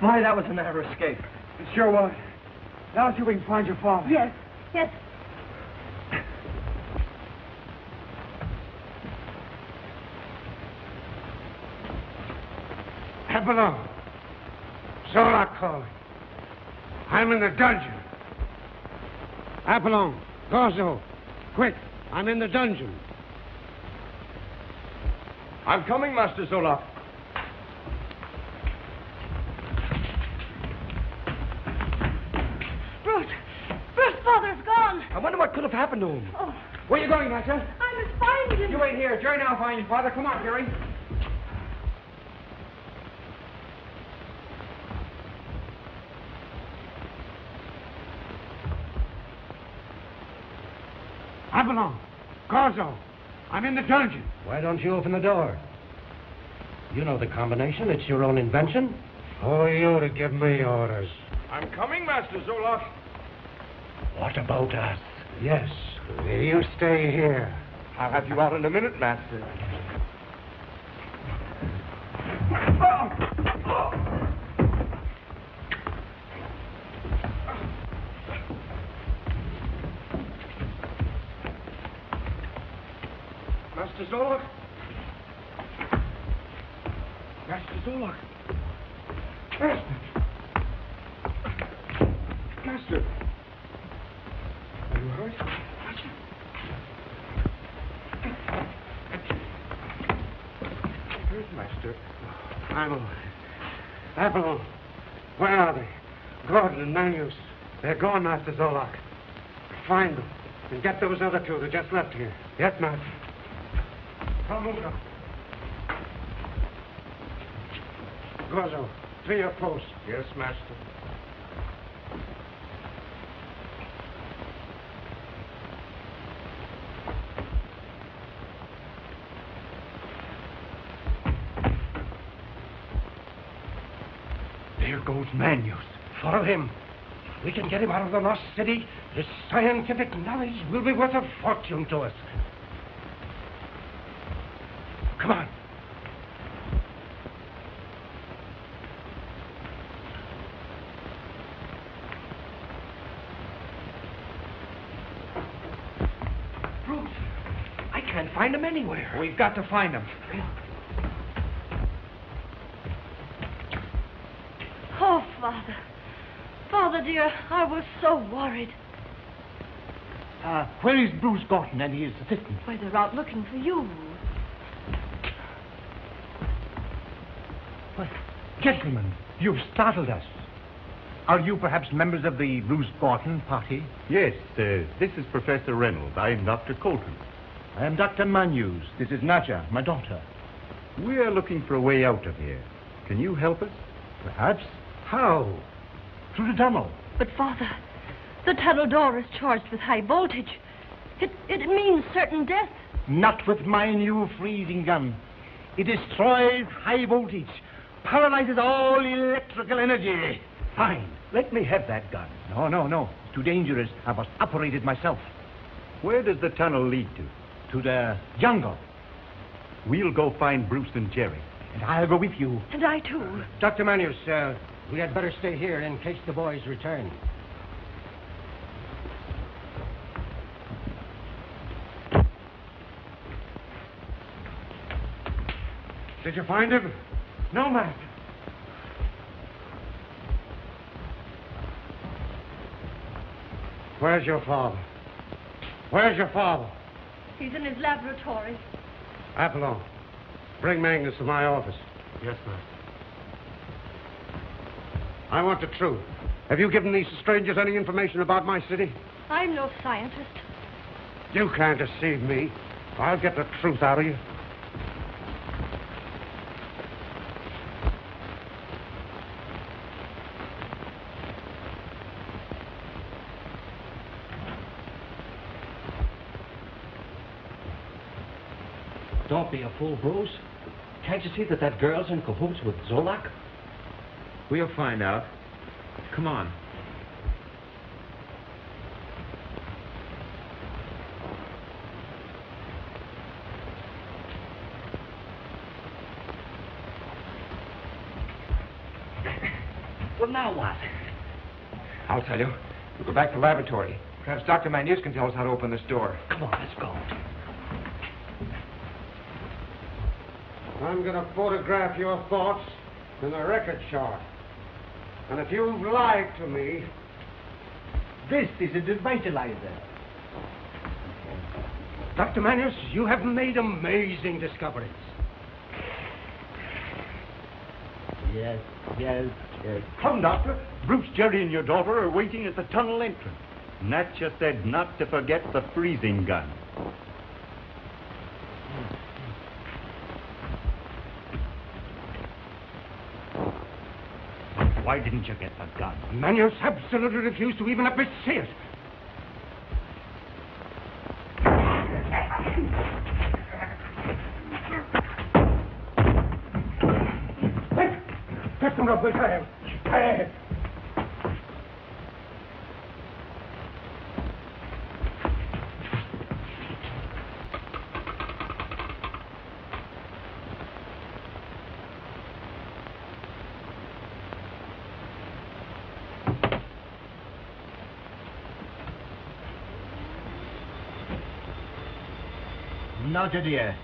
glad. Why, that was a narrow escape. It sure was. Now see if we can find your father. Yes, yes. Apollon. Zolak calling. I'm in the dungeon. Apollon, Gorzo, quick. I'm in the dungeon. I'm coming, Master Zolak. Wonder what could have happened to him. Oh, Where are you going, Master? I must find him. You wait here. Jerry and I'll find your father. Come on, Jerry. Apollon, Gorzo, I'm in the dungeon. Why don't you open the door? You know the combination. It's your own invention. Who are you to give me orders? I'm coming, Master Zolak. What about us? Yes. You stay here. I'll have you out in a minute, Master. Master Zolak? Master Zolak? Master! Master! Where's Master? Apple. Apple. Where are they? Gordon and Manius. They're gone, Master Zolak. Find them. And get those other two that just left here. Yes, Master. Come on. Gorzo, to your post. Yes, Master. There goes Manius. Follow him. If we can get him out of the lost city, his scientific knowledge will be worth a fortune to us. Come on. Bruce, I can't find him anywhere. We've got to find him. Oh, Father. Father, dear, I was so worried. Uh, where is Bruce Gordon and his assistant? Why, they're out looking for you. Gentlemen, you've startled us. Are you perhaps members of the Bruce Gordon party? Yes, uh, this is Professor Reynolds. I'm Dr. Colton. I am Dr. Manus. This is Natcha, my daughter. We are looking for a way out of here. Can you help us? Perhaps? How? Through the tunnel. But, Father, the tunnel door is charged with high voltage. It, it means certain death. Not with my new freezing gun. It destroys high voltage, paralyzes all electrical energy. Fine. Let me have that gun. No, no, no. It's too dangerous. I must operate it myself. Where does the tunnel lead to? To the jungle. We'll go find Bruce and Jerry. And I'll go with you. And I, too. Dr. Manus, uh, we had better stay here in case the boys return. Did you find him? No, Master. Where's your father? Where's your father? He's in his laboratory. Apollon, bring Manus to my office. Yes, Master. I want the truth. Have you given these strangers any information about my city? I'm no scientist. You can't deceive me. I'll get the truth out of you. Don't be a fool, Bruce. Can't you see that that girl's in cahoots with Zolak? We'll find out. Come on. Well, now what? I'll tell you. We'll go back to the laboratory. Perhaps Dr. Manus can tell us how to open this door. Come on, let's go. I'm going to photograph your thoughts in a record chart. And if you've lied to me, This is a devitalizer. Dr. Manus, you have made amazing discoveries. Yes, yes, yes. Come, Doctor. Bruce, Jerry, and your daughter are waiting at the tunnel entrance. Natcha said not to forget the freezing gun. Why didn't you get the gun? Manus absolutely refused to even see it. Get them up, Mikhail. Hey. Natcha, dear.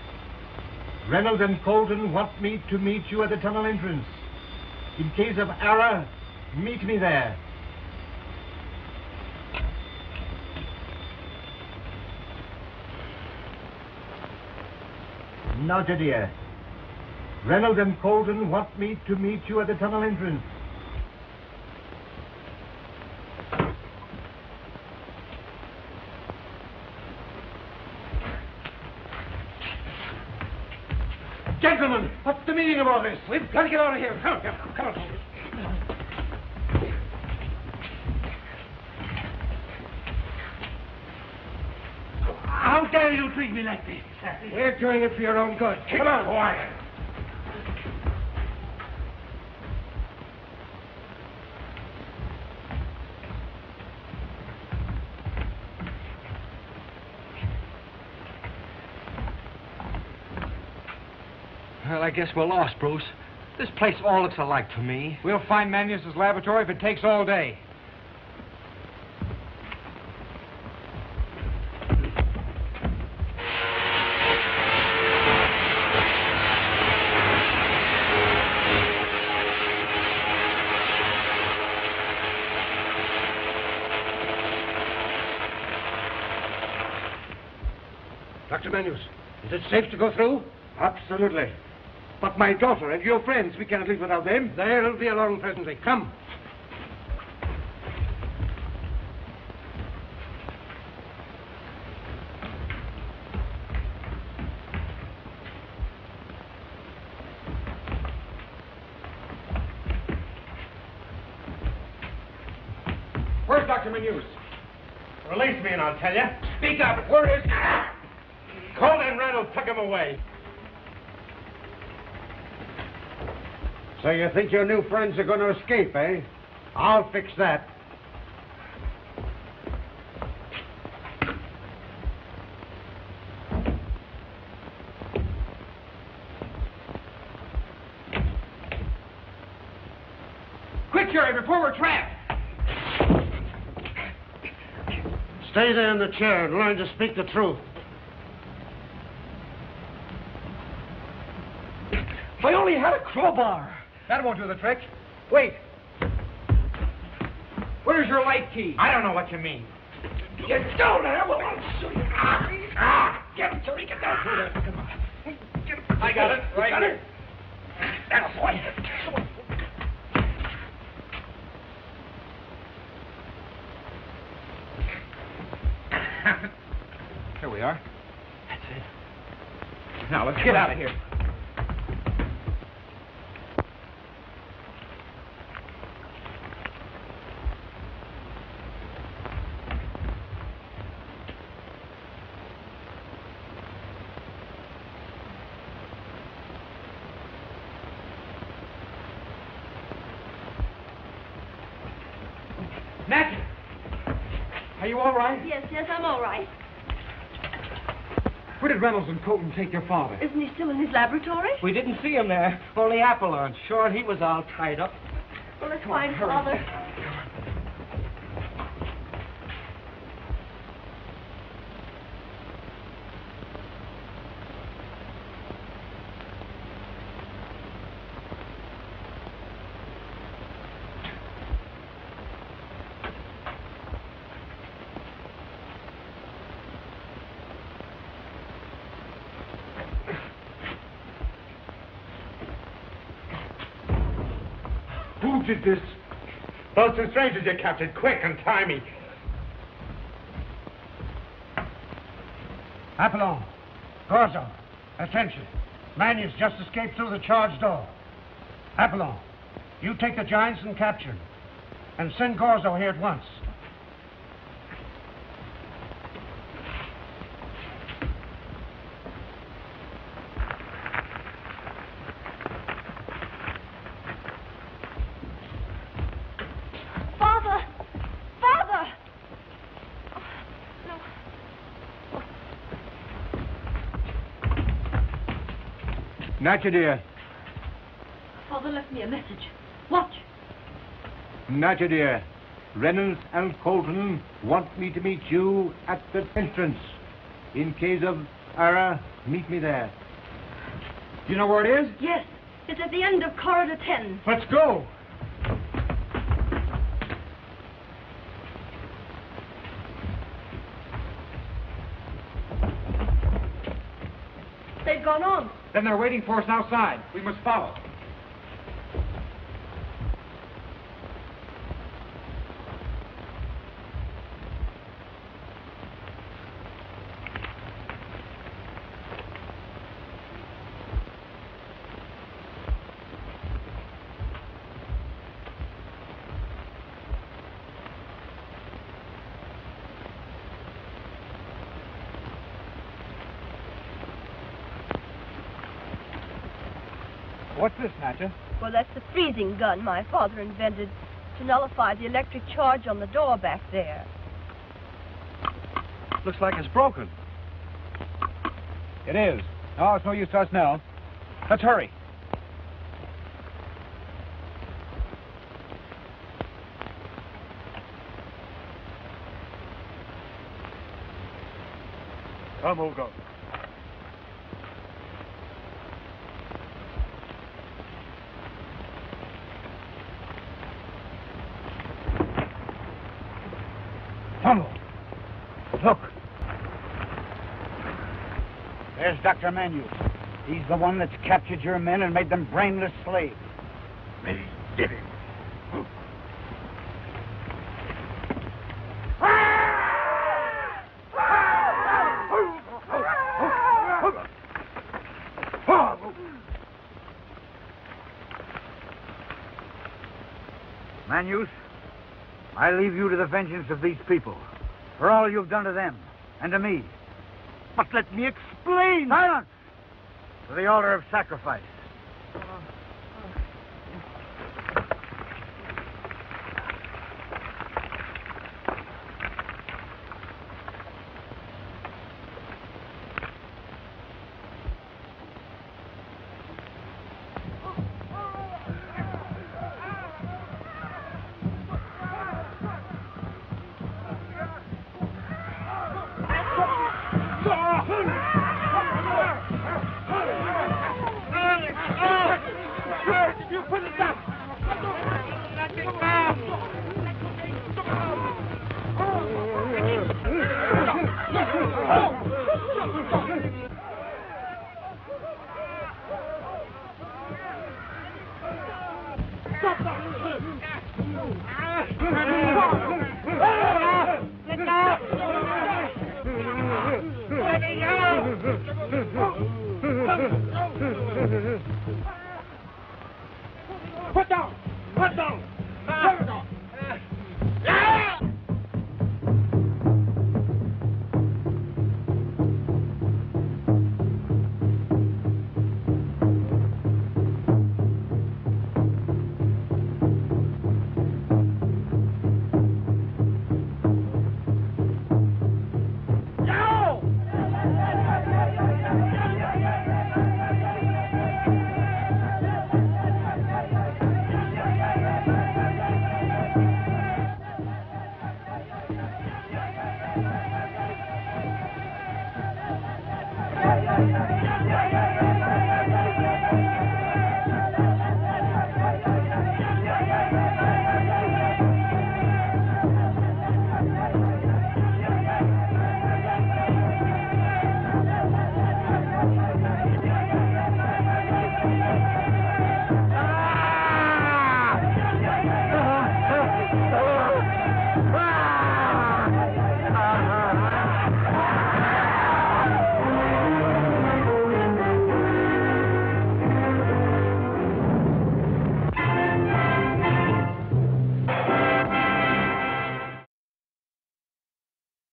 Reynolds and Colton want me to meet you at the tunnel entrance. In case of error, meet me there. Now, dear. Reynolds and Colton want me to meet you at the tunnel entrance. Of all this? We've got to get out of here. Come on, come on, come on. How dare you treat me like this? We're doing it for your own good. Come on, quiet. Well, I guess we're lost, Bruce. This place all looks alike to me. We'll find Manius's laboratory if it takes all day. Dr. Manus, is it safe to go through? Absolutely. But my daughter and your friends, we can't leave without them. They'll be along presently. Come. Where's Dr. Manus? Release me and I'll tell you. Speak up. Where is he? Colton Reynolds took him away. So you think your new friends are going to escape, eh? I'll fix that. Quick, Jerry, before we're trapped. Stay there in the chair and learn to speak the truth. If I only had a crowbar. That won't do the trick. Wait. Where's your light key? I don't know what you mean. You don't have well, I'll show you. Ah, ah, get him, Tony, get down through there. Come on. Get him. I got it, right got here. it. That's boy. Come on. Here we are. That's it. Now, let's get out of here. Are you all right? Yes, yes, I'm all right. Where did Reynolds and Colton take your father? Isn't he still in his laboratory? We didn't see him there. Only Apollon. Sure, he was all tied up. Well, let's find Father. Who did this? Those two strangers you captured. Quick and tie me. Apollon, Gorzo, attention. Manius just escaped through the charge door. Apollon, you take the giants and capture him. And send Gorzo here at once. Father! Father! No. Natcha, dear. Father left me a message. Watch. Natcha, dear. Reynolds and Colton want me to meet you at the entrance. In case of error, meet me there. Do you know where it is? Yes, it's at the end of corridor 10. Let's go. They've gone on. Then they're waiting for us outside. We must follow. What's this, Natcha? Well, that's the freezing gun my father invented to nullify the electric charge on the door back there. Looks like it's broken. It is. No, it's no use to us now. Let's hurry. Come, Hugo. Follow. Look. There's Dr. Manus. He's the one that's captured your men and made them brainless slaves. Me did it. Manus, I leave you to the vengeance of these people for all you've done to them and to me. But let me explain. Silence! To the altar of sacrifice. Oh.